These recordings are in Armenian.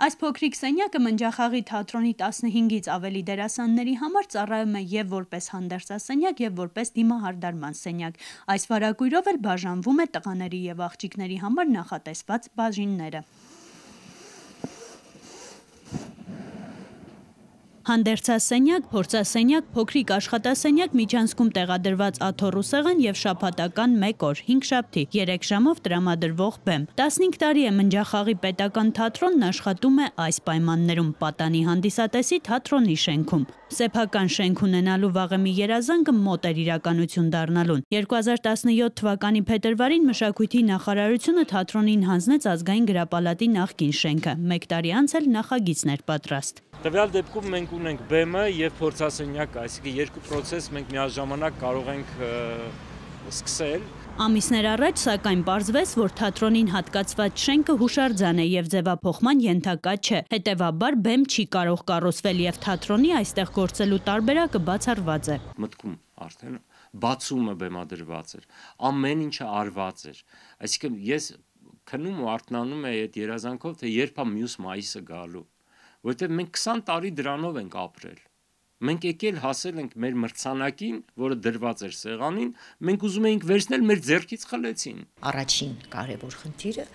Այս փոքրիկ սենյակը Մնջախաղի թատրոնի 15-ից ավելի դերասանների համար ծառայում է եւ որպես հանդերձասենյակ եւ որպես դիմահարդարման սենյակ։ Այս վարագույրով էլ բաժանվում է տղաների եւ աղջիկների համար նախատեսված բաժինները։ Հանդերձասենյակ, փորձասենյակ, փոքրիկ աշխատասենյակ, միջանցքում տեղադրված աթոռու սեղան եւ շաբաթական 1 օր, 5 շաբթի, 3 ժամով տրամադրվող բեմ։ 15 տարի է Մնջախաղի պետական թատրոնն աշխատում է այս պայմաններում պատանի հանդիսատեսի թատրոնի շենքում։ Սեփական շենք ունենալու վաղեմի երազանքը մոտ էր իրականություն դառնալուն։ 2017 թվականի փետրվարին մշակույթի նախարարությունը թատրոնին հանձնեց ազգային գրապալատի նախկին շենքը։ 1 տարի անց էլ նախագիծն էր պատրաստ։ Տվյալ դեպքում մենք ունենք բեմը եւ փորձասենյակը, այսինքն երկու process մենք միաժամանակ կարող ենք սկսել։ Ամիսներ առաջ սակայն պարզվեց, որ թատրոնին հատկացված շենքը հուշարձան է եւ ձևափոխման ենթակա չէ։ Հետևաբար բեմ չի կարող կառուցվել եւ թատրոնի այստեղ գործելու տարբերակը բացառված է։ Մտքում արդեն բացումը բեմադրված էր։ Ամեն ինչը արված էր։ Այսինքն ես քնում ու արթնանում եմ այդ երազանքով, թե երբ է մյուս մայիսը գալու որովհետև մենք 20 տարի դրանով ենք ապրել։ Մենք եկել հասել ենք մեր մրցանակին, որը դրված էր սեղանին, մենք ուզում էինք վերցնել, մեր ձեռքից խլեցին։ Առաջին կարևոր խնդիրը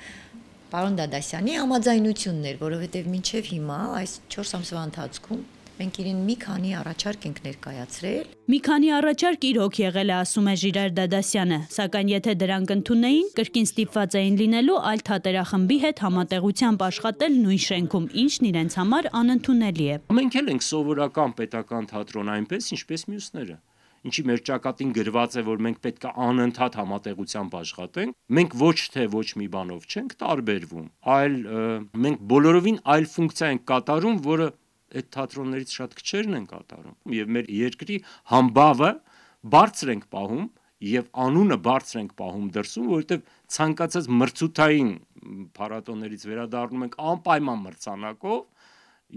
պարոն Դադասյանի համաձայնությունն էր, որովհետև մինչև հիմա այս 4 ամսվա ընթացքում Մենք իրեն մի քանի առաջարկ ենք ներկայացրել։ Մի քանի առաջարկ իրոք եղել է, ասում է Ժիրար Դադասյանը, սակայն եթե դրանք ընդունեին, կրկին ստիպված էին լինելու այլ թատերախմբի հետ համատեղությամբ աշխատել նույն շենքում, ինչն իրենց համար անընդունելի է։ Մենք էլ ենք սովորական պետական թատրոն այնպես, ինչպես մյուսները ինչի մեր ճակատին գրված է, որ մենք պետք է անընդհատ համատեղությամբ աշխատենք, մենք ոչ թե ոչ մի բանով չենք տարբերվում, այլ մենք բոլորովին այլ ֆունկցիա ենք կատարում, որը այդ թատրոններից շատ քչերն են կատարում եւ մեր երկրի համբավը բարձր ենք պահում եւ անունը բարձր ենք պահում դրսում, որովհետեւ ցանկացած մրցութային փառատոներից վերադառնում ենք անպայման մրցանակով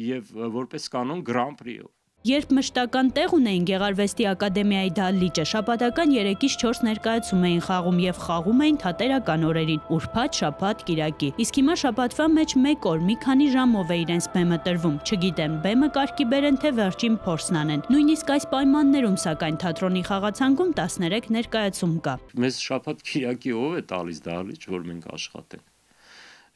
եւ որպես կանոն Grand Prix-ով։ Երբ մշտական տեղ ունեին Գեղարվեստի ակադեմիայի դահլիճը, շաբաթական 3-ից 4 ներկայացում էին խաղում եւ խաղում էին թատերական օրերին՝ ուրբաթ, շաբաթ, կիրակի։ Իսկ հիմա շաբաթվա մեջ 1 օր մի քանի ժամով է իրենց բեմը տրվում։ Չգիտեմ, բեմը կարգի բերեն թե վերջին փորձն անեն։ Նույնիսկ այս պայմաններում սակայն թատրոնի խաղացանկում 13 ներկայացում կա։ Մեզ շաբաթ կիրակի ով է տալիս դահլիճ, որ մենք աշխատենք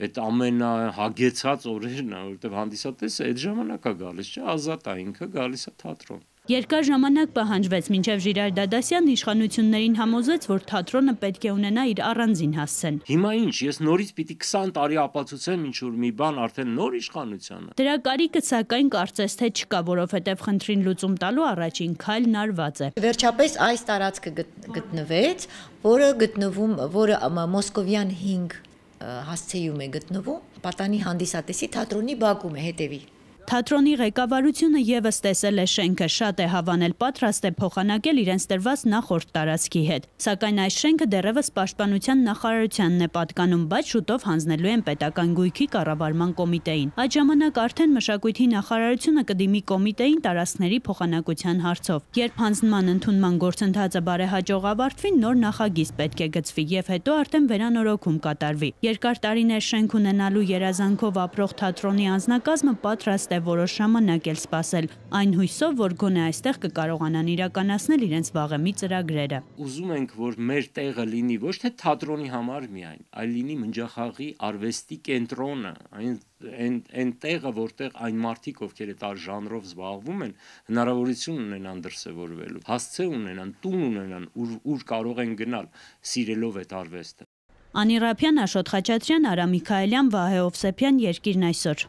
այդ ամենահագեցած օրերն է, որովհետև հանդիսատեսը այդ ժամանակ է գալիս, չէ, ազատ է ինքը գալիս է թատրոն։ Երկար ժամանակ պահանջվեց, մինչև Ժիրար Դադասյանն իշխանություններին համոզեց, որ թատրոնը պետք է ունենա իր առանձին հասցեն։ Հիմա ինչ, ես նորից պիտի 20 տարի ապացուցեմ ինչ որ մի բան արդեն նոր իշխանությանը։ Դրա կարիքը սակայն կարծես թե չկա, որովհետև խնդրին լուծում տալու առաջին քայլն արված է։ Վերջապես այս տարածքը գտնվեց, որը գտնվում, որը Մոսկովյան 5 հասցեում է գտնվում, պատանի հանդիսատեսի թատրոնի բակում է հետևի Թատրոնի ղեկավարությունը եւս տեսել է շենքը, շատ է հավանել, պատրաստ է փոխանակել իրենց տրված նախորդ տարածքի հետ։ Սակայն այս շենքը դեռևս պաշտպանության նախարարությանն է պատկանում, բայց շուտով հանձնելու են պետական գույքի կառավարման կոմիտեին։ Այդ ժամանակ արդեն մշակույթի նախարարությունը կդիմի կոմիտեին տարածքների փոխանակության հարցով։ Երբ հանձնման ընդունման գործընթացը բարեհաջող ավարտվի, նոր նախագիծ պետք է գծվի եւ հետո արդեն վերանորոգում կատարվի։ Երկար տարիներ շենք ունենալու երազանքով ապրող թատրոնի անձնակազմը պատրաստ է որոշ ժամանակ էլ սպասել, այն հույսով, որ գոնե այստեղ կկարողանան իրականացնել իրենց վաղեմի ծրագրերը։ Ուզում ենք, որ մեր տեղը լինի ոչ թե թատրոնի համար միայն, այլ լինի Մնջախաղի արվեստի կենտրոնը, այն այն այն տեղը, որտեղ այն մարդիկ, ովքեր այդ ժանրով զբաղվում են, հնարավորություն ունենան դրսևորվելու, հասցե ունենան, տուն ունենան, ուր ուր կարող են գնալ, սիրելով այդ արվեստը։ Անի Ռափյան, Աշոտ Խաչատրյան, Արամ Միքայելյան, Վահե Օվսեփյան, Երկիրն այսօր։